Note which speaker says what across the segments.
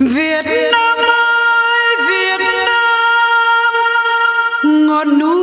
Speaker 1: Việt Nam ơi Việt Nam. Ngọn núi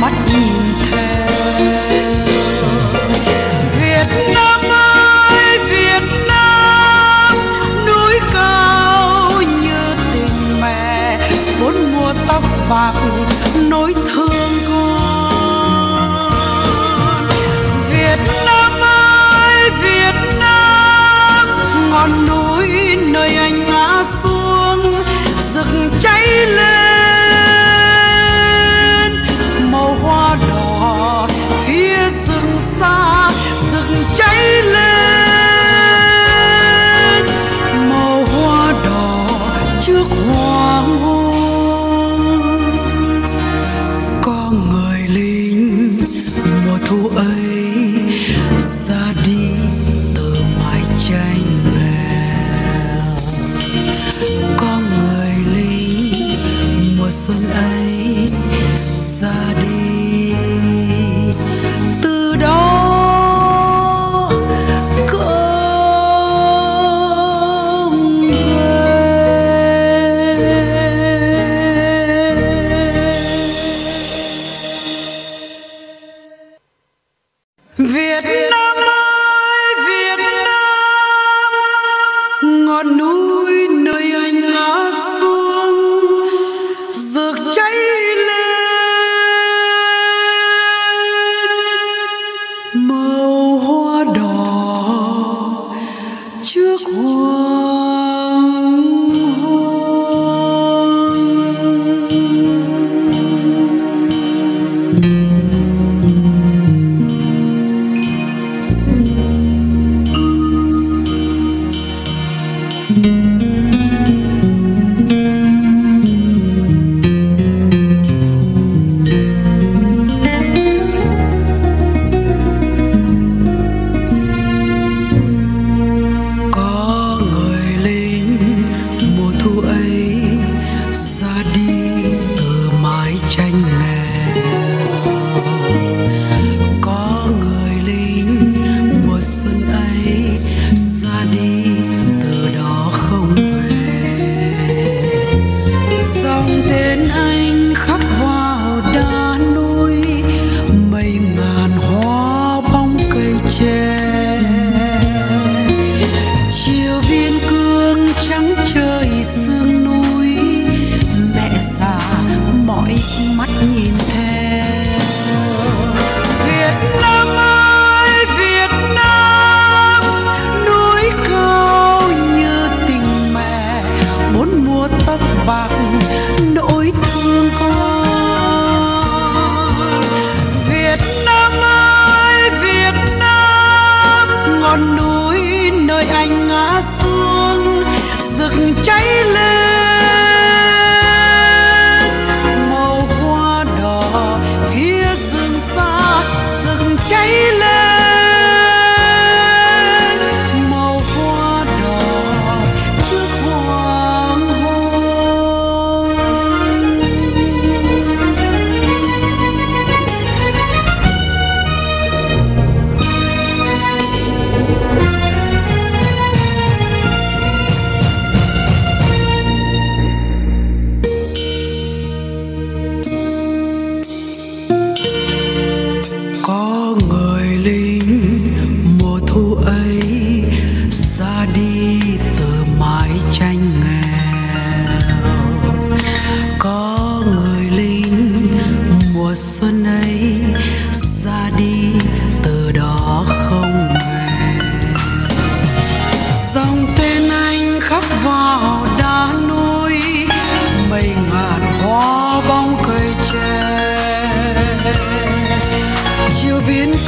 Speaker 1: mắt nhìn theo Việt Nam ơi, Việt Nam, núi cao như tình mẹ, bốn mùa tóc bạc nỗi thương con. Việt Nam ơi, Việt Nam, ngọn núi nơi anh ngã xuống, rực cháy lên.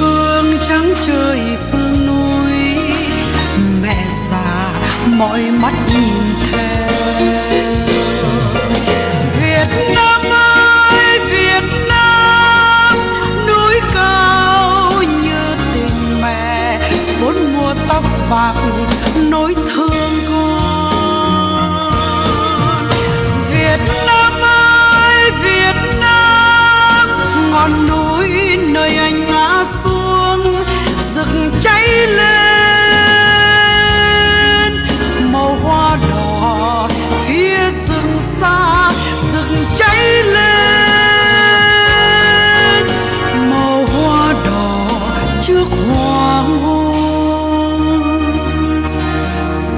Speaker 1: cương trắng trời sương núi. Mẹ già mọi mắt nhìn lên. Màu hoa đỏ, phía rừng xa, rực cháy lên. Màu hoa đỏ trước hoàng hôn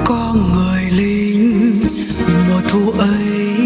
Speaker 1: có người lính mùa thu ấy